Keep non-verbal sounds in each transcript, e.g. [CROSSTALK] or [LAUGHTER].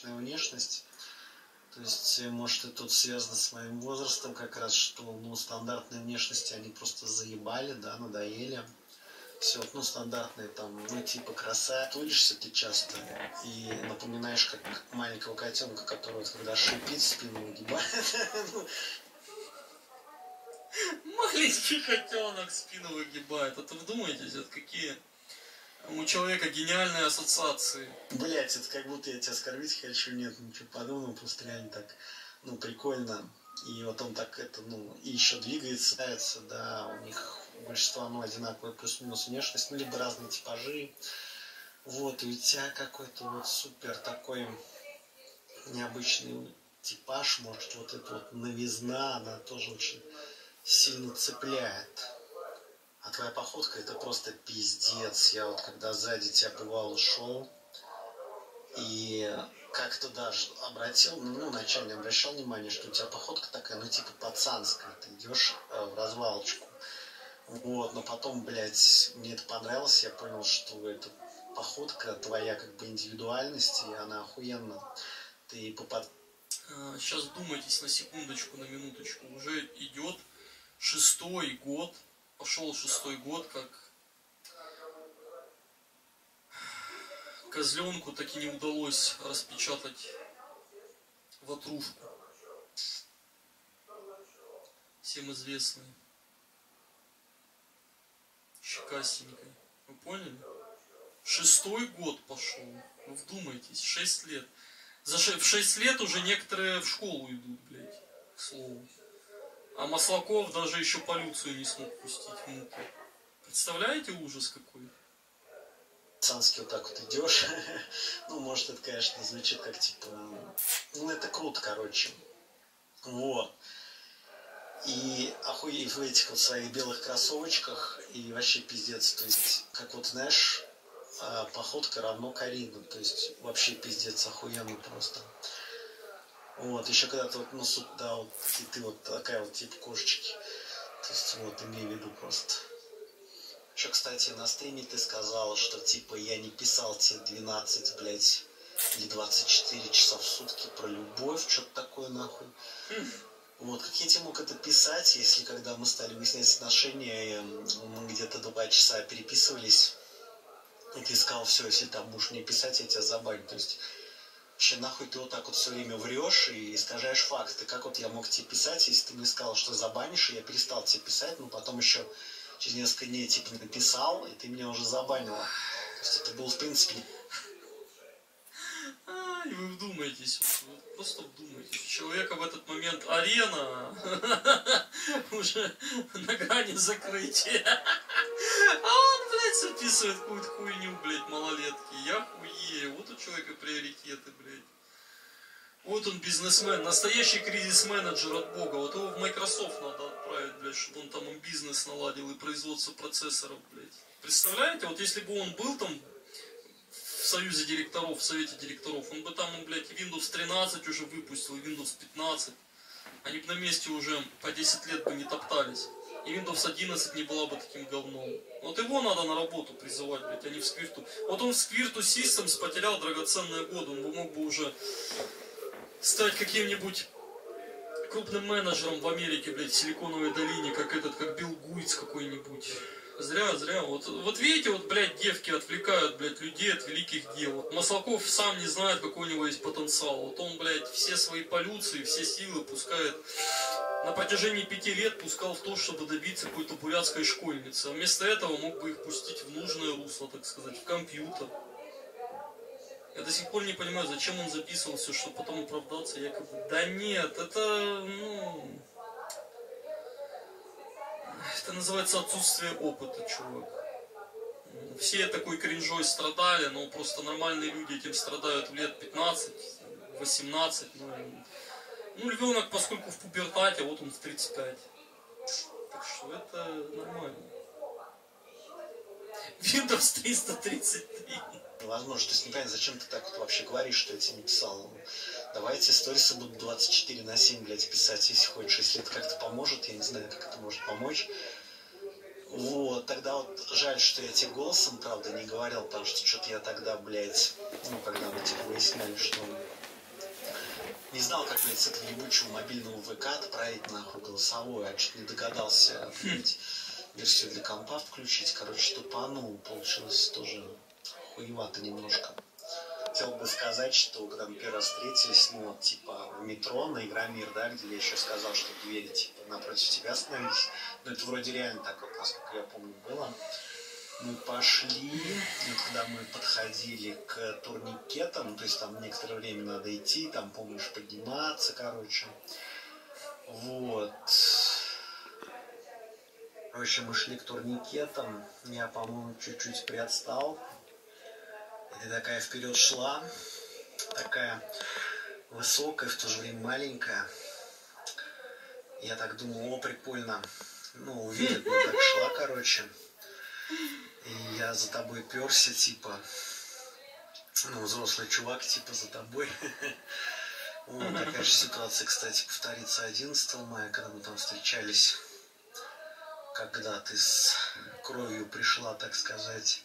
необычная внешность. То есть, э, может, это тут связано с моим возрастом как раз, что, ну, стандартные внешности, они просто заебали, да, надоели. Все, ну, стандартные там, ну, типа краса. Тулишься ты часто и напоминаешь, как маленького котенка, который вот когда шипит, спину выгибает. [LAUGHS] Маленький котенок спину выгибает. А то вдумайтесь, это какие у человека гениальные ассоциации. Блять, это как будто я тебя оскорбить хочу, нет, ничего подобного, просто реально так, ну, прикольно. И вот он так это, ну, и еще двигается, да, у них большинство, ну, одинаковая плюс-минус внешность, ну, либо разные типажи. Вот, и у тебя какой-то вот супер такой необычный типаж, может, вот эта вот новизна, она тоже очень сильно цепляет. А твоя походка это просто пиздец. Я вот когда сзади тебя бывал шел, и как-то даже обратил, ну, начальник обращал внимание, что у тебя походка такая, ну, типа пацанская, ты идешь э, в развалочку. Вот, но потом, блядь, мне это понравилось, я понял, что это походка твоя как бы индивидуальность, и она охуенно. Ты попад... Сейчас а, думайтесь на секундочку, на минуточку. Уже идет шестой год пошел шестой год, как козленку так и не удалось распечатать ватрушку. Всем известный. Щека синенькая. Вы поняли? Шестой год пошел. Вы вдумайтесь, шесть лет. За ше... В шесть лет уже некоторые в школу идут, блядь, к слову. А Маслаков даже еще полюцию не смог пустить в муки. Представляете ужас какой? Пацански вот так вот идешь. [LAUGHS] ну, может, это, конечно, звучит как типа... Ну, это круто, короче. Вот. И охуеть в этих вот своих белых кроссовочках и вообще пиздец. То есть, как вот, знаешь, а, походка равно Карина. То есть, вообще пиздец охуенно просто. Вот, еще когда-то вот, ну, суд, да, вот, и ты вот такая вот типа кошечки. То есть, вот, имей в виду просто. Еще, кстати, на стриме ты сказал, что, типа, я не писал тебе 12, блядь, или 24 часа в сутки про любовь, что-то такое, нахуй. Вот, как я тебе мог это писать, если когда мы стали выяснять отношения, мы где-то два часа переписывались, и ты сказал, все, если там будешь мне писать, я тебя забаню. То есть вообще нахуй ты вот так вот все время врешь и искажаешь факты. Как вот я мог тебе писать, если ты мне сказал, что забанишь, и я перестал тебе писать, но потом еще через несколько дней типа написал, и ты меня уже забанила. То есть это было в принципе... А, и вы вдумаетесь, вы просто вдумайтесь. Человека в этот момент арена [LAUGHS] уже на грани закрытия. [LAUGHS] Он, записывает какую-то хуйню, блядь, малолетки. Я хуею. Вот у человека приоритеты, блядь. Вот он бизнесмен, настоящий кризис-менеджер от бога. Вот его в Microsoft надо отправить, блядь, чтобы он там бизнес наладил и производство процессоров, блядь. Представляете, вот если бы он был там в союзе директоров, в совете директоров, он бы там, блядь, Windows 13 уже выпустил, Windows 15. Они бы на месте уже по 10 лет бы не топтались и Windows 11 не была бы таким говном. Вот его надо на работу призывать, блядь, а не в Сквирту. Вот он в Сквирту Systems потерял драгоценные годы, он бы мог бы уже стать каким-нибудь крупным менеджером в Америке, блядь, в Силиконовой долине, как этот, как Билл Гуитс какой-нибудь. Зря, зря. Вот, вот видите, вот, блядь, девки отвлекают, блядь, людей от великих дел. Маслаков сам не знает, какой у него есть потенциал. Вот он, блядь, все свои полюции, все силы пускает на протяжении пяти лет пускал в то, чтобы добиться какой-то бурятской школьницы. А вместо этого мог бы их пустить в нужное русло, так сказать, в компьютер. Я до сих пор не понимаю, зачем он записывался, чтобы потом оправдаться якобы. Да нет, это, ну... Это называется отсутствие опыта, чувак. Все такой кринжой страдали, но просто нормальные люди этим страдают лет 15, 18, ну, ну, львенок, поскольку в пубертате, вот он в 35. Так что это нормально. Windows 333. Возможно, то есть непонятно, зачем ты так вот вообще говоришь, что я тебе не писал. Давайте сторисы будут 24 на 7, блядь, писать, если хочешь. Если это как-то поможет, я не знаю, как это может помочь. Вот, тогда вот жаль, что я тебе голосом, правда, не говорил, потому что что-то я тогда, блядь, ну, когда мы типа выясняли, что не знал, как, блядь, с этого ебучего мобильного ВК отправить нахуй голосовое, а чуть не догадался, блядь, версию для компа включить. Короче, тупанул, получилось тоже хуевато немножко. Хотел бы сказать, что когда мы первый раз встретились, ну, вот, типа, в метро на Игромир, да, где я еще сказал, что двери, типа, напротив тебя остановились. Ну, это вроде реально так вот, насколько я помню, было. Мы пошли, когда мы подходили к турникетам, то есть там некоторое время надо идти, там, помнишь, подниматься, короче. Вот. Короче, мы шли к турникетам, я, по-моему, чуть-чуть приотстал. И ты такая вперед шла, такая высокая, в то же время маленькая. Я так думал, о, прикольно. Ну, уверенно так шла, короче. И я за тобой перся, типа, ну, взрослый чувак, типа, за тобой. [LAUGHS] Вот такая же ситуация, кстати, повторится 11 мая, когда мы там встречались. Когда ты с кровью пришла, так сказать.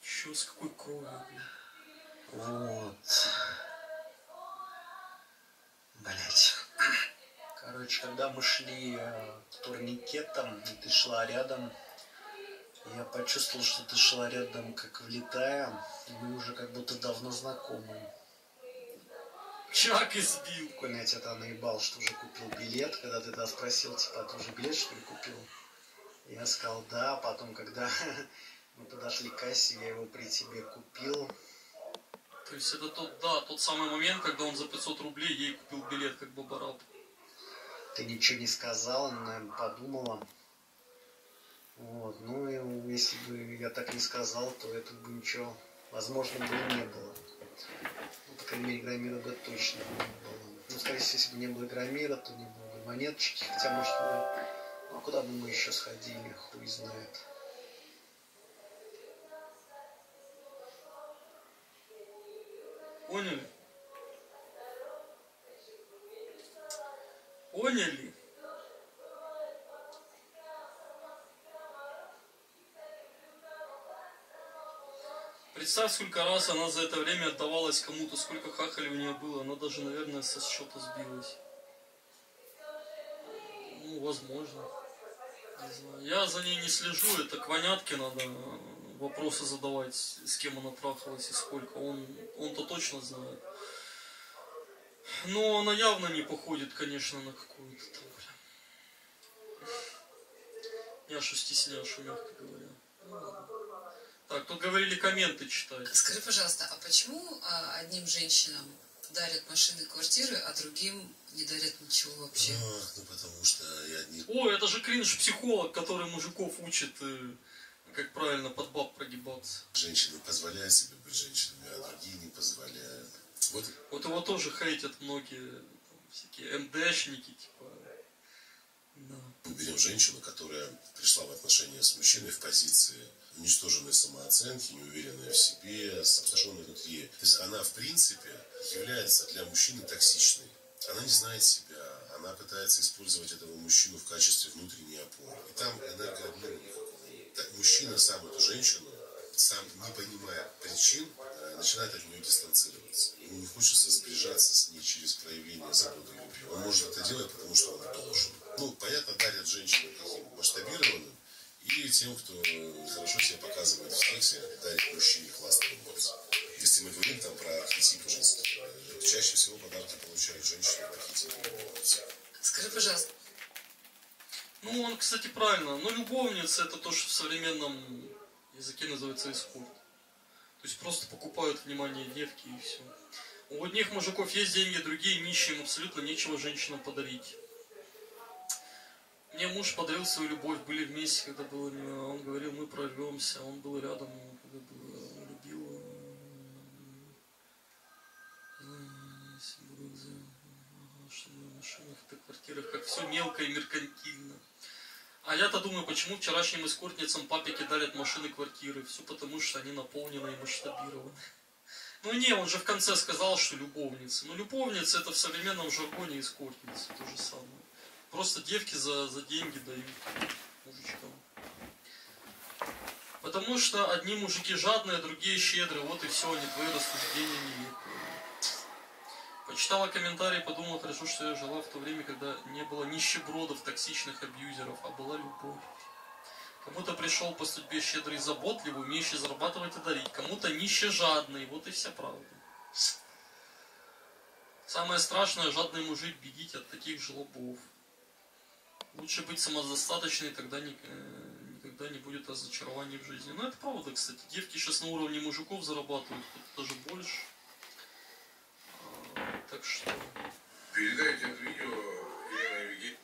Чё, с какой кровью? Вот. Блять. Короче, когда мы шли э, к турникетам, и ты шла рядом, я почувствовал, что ты шла рядом, как влетая. Мы уже как будто давно знакомы. Чак избил. Прикольно, я тебя там наебал, что уже купил билет. Когда ты тогда спросил, типа, а ты уже билет, что ли, купил? Я сказал, да. Потом, когда [LAUGHS] мы подошли к кассе, я его при тебе купил. То есть это тот, да, тот самый момент, когда он за 500 рублей ей купил билет, как Бабараб. Ты ничего не сказала, наверное, подумала. Вот, ну, и если бы я так не сказал, то это бы ничего, возможно, бы не было. Ну, по крайней мере, Громира бы точно не было. Ну, скорее всего, если бы не было Громира, то не было бы монеточки, хотя, может, бы... Ну, а куда бы мы еще сходили, хуй знает. Поняли? Поняли? Представь, сколько раз она за это время отдавалась кому-то, сколько хахали у нее было. Она даже, наверное, со счета сбилась. Ну, возможно. Не знаю. Я за ней не слежу, это к Ванятке надо вопросы задавать, с кем она трахалась и сколько. Он, он-то точно знает. Но она явно не походит, конечно, на какую-то там, бля. Няшу стесняшу, мягко говоря. Ну, ладно. Так, тут говорили комменты читать. Скажи, пожалуйста, а почему а, одним женщинам дарят машины, квартиры, а другим не дарят ничего вообще? Ах, ну потому что я не... О, это же кринж-психолог, который мужиков учит, э, как правильно под баб прогибаться. Женщины позволяют себе быть женщинами, а другие не позволяют. Вот Вот его тоже хейтят многие там, всякие МДшники, типа. Да. мы берем женщину, которая пришла в отношения с мужчиной в позиции уничтоженной самооценки, неуверенной в себе, с опустошенной внутри. То есть она, в принципе, является для мужчины токсичной. Она не знает себя, она пытается использовать этого мужчину в качестве внутренней опоры. И там энергообмена никакого нет. Так мужчина сам эту женщину, сам не понимая причин, э, начинает от нее дистанцироваться. Ему не хочется сближаться с ней через проявление заботы и любви. Он может это делать, потому что он должен. Ну, понятно, дарят женщинам каким масштабированным, и тем, кто э, хорошо себя показывает в сексе, дарит мужчине классный эмоции. Если мы говорим там про архетипы женские, чаще всего подарки получают женщины архетипы эмоций. Скажи, пожалуйста, Ну, он, кстати, правильно. Но любовница это то, что в современном языке называется эскорт. То есть просто покупают внимание девки и все. У одних мужиков есть деньги, другие нищие, им абсолютно нечего женщинам подарить. Мне муж подарил свою любовь, были вместе, когда было, он говорил, мы прорвемся, он был рядом, когда было, он любил. на машинах, это квартирах, как все мелко и меркантильно. А я-то думаю, почему вчерашним эскортницам папики дарят машины, квартиры? Все потому, что они наполнены и масштабированы. Ну не, он же в конце сказал, что любовницы. Ну любовница это в современном жаргоне эскортница, то же самое. Просто девки за, за деньги дают мужичкам. Потому что одни мужики жадные, другие щедрые. Вот и все, они твои рассуждения не век. Почитала комментарии, подумала, хорошо, что я жила в то время, когда не было нищебродов, токсичных абьюзеров, а была любовь. Кому-то пришел по судьбе щедрый заботливый, умеющий зарабатывать и дарить. Кому-то нище жадный. Вот и вся правда. Самое страшное, жадный мужик, бегите от таких жлобов. Лучше быть самодостаточной, тогда ни- э, никогда не будет разочарований в жизни. Ну, это правда, кстати. Девки сейчас на уровне мужиков зарабатывают, кто-то даже больше. А, Так что... Передайте это видео Елене.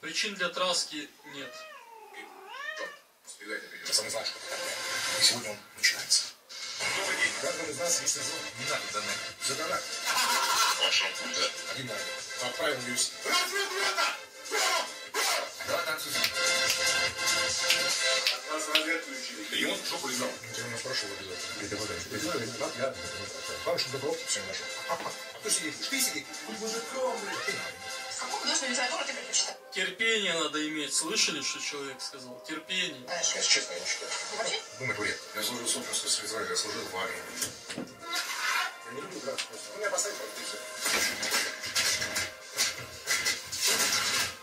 Причин для траски нет. Передайте это видео. Я сам не знаю, что это такое. И сегодня он начинается. Добрый день. Каждому из нас есть сезон. Не надо донать. За донат. Ваш путь, да? Один на один. Отправим в UFC. Давай И он в жопу лизал. Я его спрашивал обязательно. Это вода. Это. Главное, чтобы добровольно все нашел. А? Ты сидит. Мужиком, блядь. Какую художественную литературу ты предпочитаешь? Терпение надо иметь. Слышали, что человек сказал? Терпение. Знаешь, Если честно, я не считаю. вообще? Думай, Турет. Я служил в Собчинской спецзване, я служил в армии. Я не люблю драться просто. Ну, меня поставить просто и все.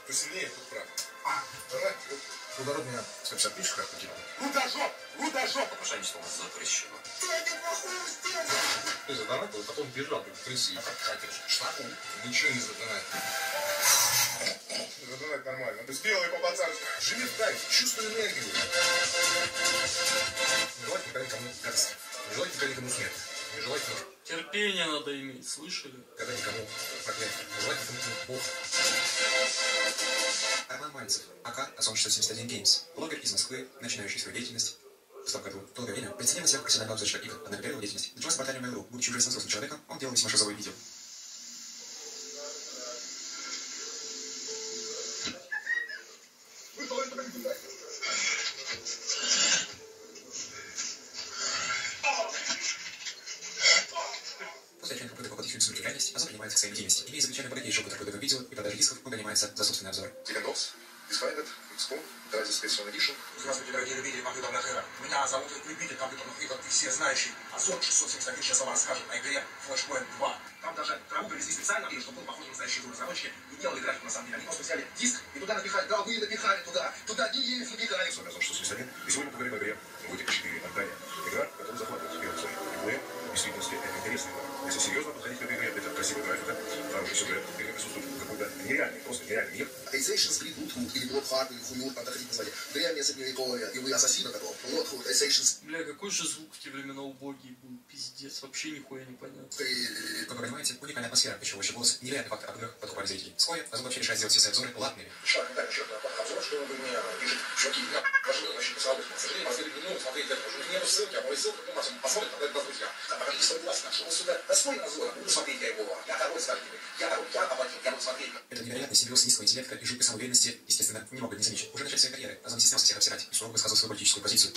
Кто сильнее, тот прав. А, давай. Вот, Водород меня 150 тысяч как покинул. Рудожоп! Рудожоп! Мошенничество у нас запрещено. Ты задонатил, а потом бежал, как крыси. А как хакер? Шнаку. Ничего не задонатил. Задонать нормально. Ты сделай по-пацански. Живи в кайфе, чувствуй энергию. Никогда никому желайте никогда никому смерти. Не желайте Терпение надо иметь. Слышали? никогда никому проклятия. Не желайте никому плохо. Арман Мальцев, АК Озон 671 Games, блогер из Москвы, начинающий свою деятельность. В том году долгое время приценил себя профессионального обзорщика игр, первую деятельность началась с портале Mail.ru. Будучи уже взрослым человеком, он делал весьма шизовые видео. И продажи дисков, он гонимается за собственный обзор. Дикендокс, Disfinded, XCOM, Тратис Специальный Edition. Здравствуйте, дорогие любители компьютерных игр. Меня зовут любитель компьютерных игр и все знающий Азот 671. Сейчас вам расскажем о игре Flashpoint 2. Там даже траву привезли специально, чтобы был похож на настоящий звук. Разработчики не делали графику на самом деле. Они просто взяли диск и туда напихали. Да, вы напихали туда. Туда не есть напихали. С вами Озон 671. И сегодня поговорим о игре Вытек Или хуйню название. Древнее средневековье, и вы ассасина такого. Bloodhood, Assassin's Бля, какой же звук в те времена убогий был. Пиздец. Вообще нихуя не понятно. Creed. Как вы понимаете, уникальная атмосфера, пищевой голос, невероятный фактор, о которых подкупали зрителей. Вскоре Озон вообще решает сделать все свои обзоры платными. Шаг, да, черт, обзор, что вы мне пишете. Чуваки, я вошел, значит, писал. К сожалению, последний минут смотреть это уже нету ссылки, а мои ссылки, ну, максимум посмотрят, тогда это друзья. Там пока не глаз, нашел сюда. Свой обзор, буду смотреть я его. Я второй ставитель. Я второй, симбиоз низкого интеллекта и жуткой самоуверенности, естественно, не могут не замечать. Уже в начале своей карьеры не стеснялся всех обсирать и сурово высказывал свою политическую позицию.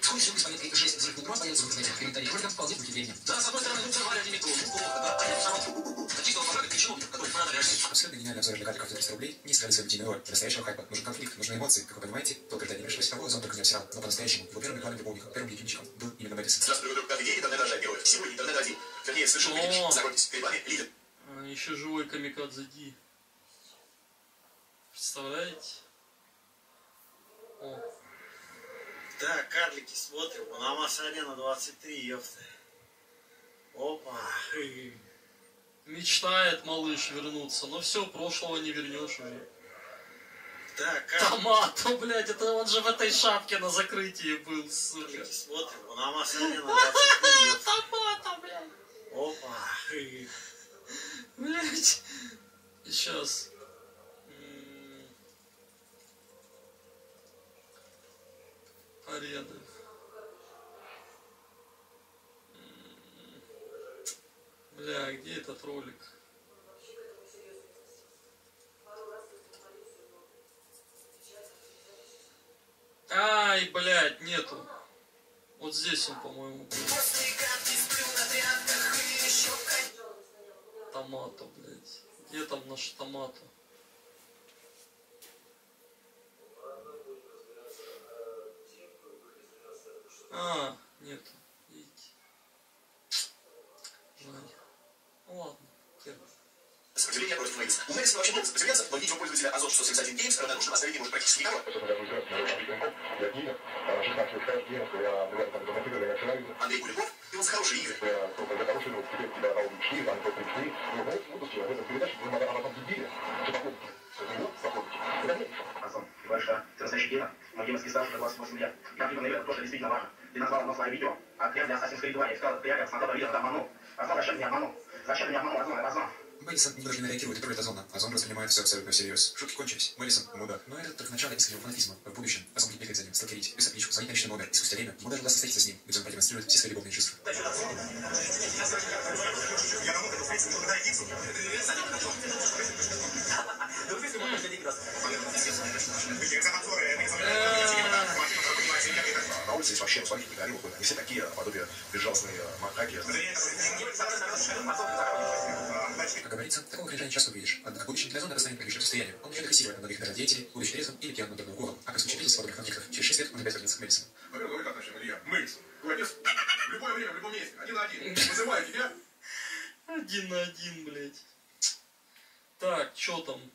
Вскоре с монеткой жесть взрыв просто появится в интернете. Комментарии кроликов вполне времени. Да, с одной стороны, тут говорят, не метро, плохо, да, а я сам чистого пожара к чиновнику, который надо реагировать. Абсолютно гениальные обзоры для картиков за 300 рублей не сыграли свою медийную роль. Для настоящего хайпа нужен конфликт, нужны эмоции. Как вы понимаете, только ждать не пришлось. Кого Озон только не обсирал. Но по-настоящему его первым рекламным любовником, первым любимчиком был Мэдисон. Здравствуй, друг, пятый день интернета ожидает героев. Сегодня интернет один. Вернее, велич. Знакомьтесь, перед вами лидер. А, еще живой камикадзе Ди. Представляете? О, Так, карлики, смотрим. Банамас Арена 23, ёпта. Опа. мечтает малыш вернуться, но все, прошлого не вернешь уже. Так, карлики, Томато, блядь, это он же в этой шапке на закрытии был, сука. смотрим. 23, ёпта. Томато, блядь. Опа. Блядь. Сейчас. Арены. М. Бля, где этот ролик? Ай, блядь, нету. Вот здесь он, по-моему. Томато, блядь. Где там наш томато? А, нету. Видите. У Мейдисона вообще много сопротивляться, но видео пользователя Озон 671 Games равнодушно остановить не может практически никого. Андрей Куликов, и он за хорошие игры. Ты говоришь, что ты настоящий гена, но геновский стаж уже 28 лет. И конфликт на это тоже действительно важно. Ты назвал одно свое видео, отряд для Assassin's Creed 2, и сказал, ты я смотрел видео, ты обманул. Озон, зачем меня обманул? Зачем меня обманул, Озон, Озон? Мэдисон недолжно реагирует и троллит Озона. Озон воспринимает все абсолютно всерьез. Шутки кончились. Мэдисон – мудак. Но это только начало искреннего фанатизма. В будущем Озон будет бегать за ним, сталкерить, писать личку, звонить на личный номер. И спустя время ему даже удастся встретиться с ним, где он продемонстрирует все свои любовные чувства. Улице здесь вообще, ну, смотрите, не горилла Они все такие, подобие безжалостные макаки. Как говорится, такого кринжа не часто увидишь. Однако будущее для Озона расстанет приличным состоянием. Он начнет агрессировать на многих миродеятелей, будучи трезвым или пьяным на дурную голову. А как случае кризиса подобных конфликтов, через 6 лет он опять вернется к Мэдисону. Во-первых, говорит значит, Илья, Мейсон, молодец. В любое время, в любом месте, один на один. Вызываю тебя. Один на один, блядь. Так, что там?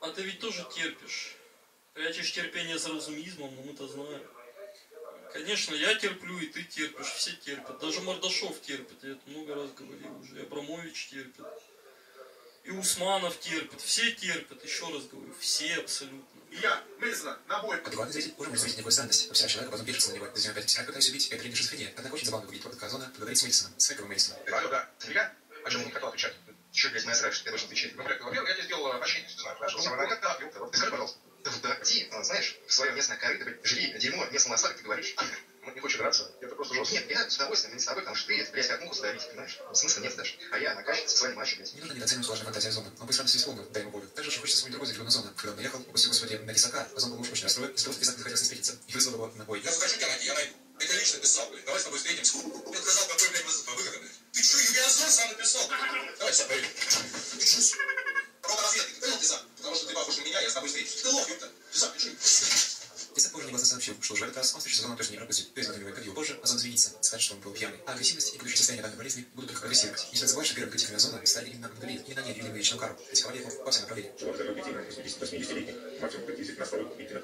А ты ведь тоже терпишь. Прячешь терпение за разумизмом, но мы-то знаем. Конечно, я терплю, и ты терпишь, все терпят. Даже Мордашов терпит, я это много раз говорил уже. И Абрамович терпит. И Усманов терпит, все терпят, еще раз говорю, все абсолютно. Илья, Мейсона, на бой. А зритель уже может заметить некую странность. Обсирая человека, потом пишется на него. Затем опять «Я пытаюсь убить, это не шизофрения?» Однако очень забавно выглядит попытка Озона поговорить с Мэдисоном, с Фековым Мэдисоном. Алло, да. Илья? О чем я не хотел отвечать? Че, блядь, что я должен отвечать? Ну, блядь, я тебе сделал обращение, ты знаешь, знаешь, ну, как так, ёпта, вот ты скажи, пожалуйста. Да вот иди, а, знаешь, в свое местное корыто, блядь, жри дерьмо местного осадка, ты говоришь. Ну, не хочешь драться, это просто жестко. Нет, я с удовольствием, не с тобой, потому что ты, блядь, как муху задавить, понимаешь? Смысла нет даже. А я накачан сексуальный мачо, блядь. Не нужно недооценивать сложную фантазию Озона. Он быстро все исполнил, дай ему волю. Также очень хочется вспомнить другой зеленый Озона. Когда он наехал, упустил господи на Лисака, Озон был уж очень расстроен, с просто захотел встретиться и вызвал его на бой. Я захочу тебя найти, я найду. Это лично писал, блядь. Давай с тобой встретимся. Я сказал, какой, блядь, выгоды. Ты что, Юрий Озон сам написал? Давай, поверим. Ты что, Негласно сообщил, что уже этот раз он Озоном тоже не пропустит. То есть на него интервью позже Озон извинится, скажет, что он был пьяный. А агрессивность и будущее состояние данной болезни будут только прогрессировать. Не стоит забывать, что первым критиками Озона стали именно Монголит, именно они объявили вечную кару. Критиковали его по всем направлениям. Детей на 80-летний, максимум 50 на второй, идти на.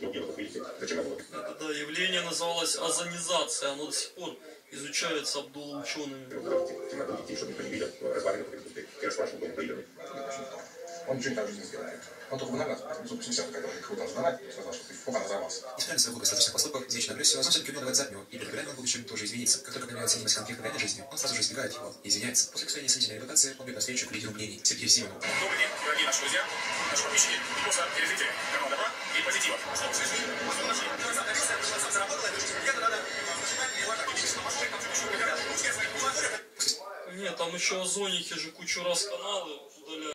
Ну, дело видите, зачем его? Это, явление называлось озонизация, оно до сих пор изучается Абдулла учеными. Детей, чтобы не видел, развалины, ты расспрашивал, дом проигранный. Он ничего не так в жизни не сделает. Он только виноград, 780 когда он какой-то сдавать, сказал, что ты пока разорвался. Несмотря на свою достаточных поступков, вечную агрессию, Озон все-таки давать заднюю, и при в будущем тоже извинится. Как только появляется оценивать конфликт в реальной жизни, он сразу же избегает его и извиняется. После кстати сомнительной репутации он бьет навстречу к лидеру мнений Сергею Симонову. Добрый день, дорогие наши друзья, наши подписчики и просто телезрители канала Добра и Позитива. Что вы слышали? Вот вы нашли. Заработала, где-то надо нажимать и лажать. Единственное, пошел, там все еще говорят. Нет, там еще озоники же кучу раз каналы